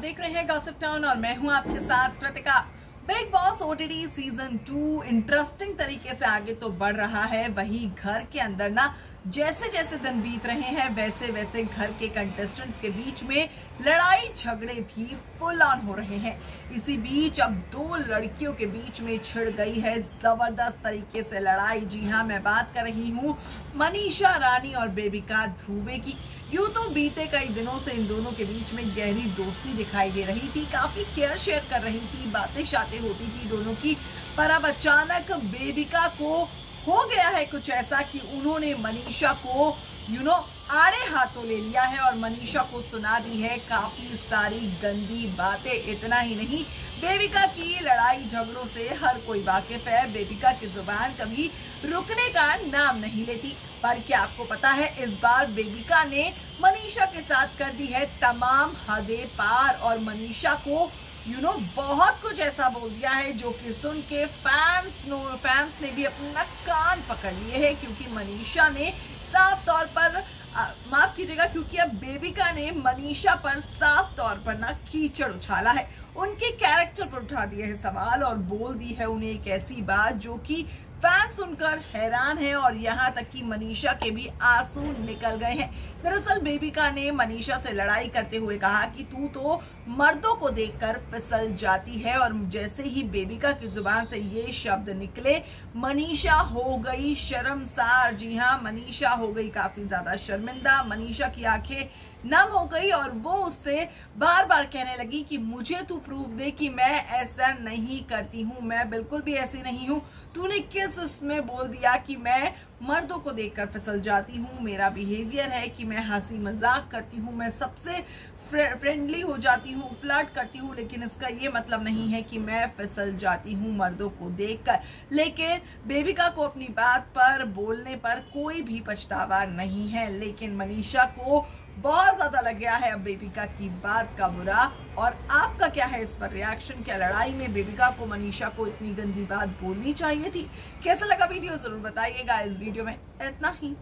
देख रहे हैं गॉसिप टाउन और मैं हूँ आपके साथ Pratika Bigg Boss OTT season two interesting तरीके से आगे तो बढ़ रहा है। वही घर के अंदर ना जैसे जैसे दिन बीत रहे हैं वैसे वैसे घर के कंटेस्टेंट्स के बीच में लड़ाई झगड़े भी फुल ऑन हो रहे हैं। इसी बीच अब दो लड़कियों के बीच में छिड़ गई है ज़बरदस्त तरीके से लड़ाई। जी हाँ मैं बात कर रही हूँ मनीषा रानी और बेबिका ध्रुवे की। यूँ तो बीते कई दिनों से इन दोनों के बीच में गहरी दोस्ती दिखाई दे रही थी, काफ़ी केयर शेयर कर रही थी बातें शातें होती थी दोनों की, पर अब अचानक बेबिका को हो गया है कुछ ऐसा कि उन्होंने मनीषा को यू नो आड़े हाथों ले लिया है और मनीषा को सुना दी है काफ़ी सारी गंदी बातें। इतना ही नहीं, बेबिका की लड़ाई झगड़ों से हर कोई वाकिफ है। बेबिका की ज़ुबान कभी रुकने का नाम नहीं लेती। पर क्या आपको पता है, इस बार बेबिका ने मनीषा के साथ कर दी है तमाम हदे पार और मनीषा को यू you नो know, बहुत कुछ ऐसा बोल दिया है जो कि सुन के फैंस नो फैंस ने भी अपना कान पकड़ लिए है क्योंकि मनीषा ने साफ़ तौर पर माफ़ कीजिएगा क्योंकि अब बेबिका ने मनीषा पर साफ़ तौर पर ना कीचड़ उछाला है। उनके कैरेक्टर पर उठा दिए है सवाल और बोल दी है उन्हें एक ऐसी बात जो कि फ़ैन सुनकर हैरान है और यहाँ तक कि मनीषा के भी आँसू निकल गए हैं। दरअसल बेबिका ने मनीषा से लड़ाई करते हुए कहा कि तू तो मर्दों को देखकर फिसल जाती है और जैसे ही बेबिका की ज़ुबान से ये शब्द निकले, मनीषा हो गई शर्मसार। जी हाँ मनीषा हो गई काफ़ी ज़्यादा शर्मिंदा। मनीषा की आँखें नम हो गई और वो उससे बार बार कहने लगी कि मुझे तू प्रूफ दे कि मैं ऐसा नहीं करती हूँ, मैं बिल्कुल भी ऐसी नहीं हूँ। तूने किस उसमें बोल दिया कि मैं मर्दों को देखकर फिसल जाती हूँ, मेरा बिहेवियर है कि मैं हँसी मज़ाक करती हूँ, मैं सबसे फ्रेंडली हो जाती हूँ फ्लर्ट करती हूँ, लेकिन इसका ये मतलब नहीं है कि मैं फिसल जाती हूँ मर्दों को देखकर। लेकिन बेबिका को अपनी बात पर बोलने पर कोई भी पछतावा नहीं है, लेकिन मनीषा को बहुत ज़्यादा लग गया है अब बेबिका की बात का बुरा। और आपका क्या है इस पर रिएक्शन क्या लड़ाई में बेबिका को मनीषा को इतनी गंदी बात बोलनी चाहिए थी? कैसा लगा वीडियो? ज़रूर बताइएगा इस वीडियो में। इतना ही।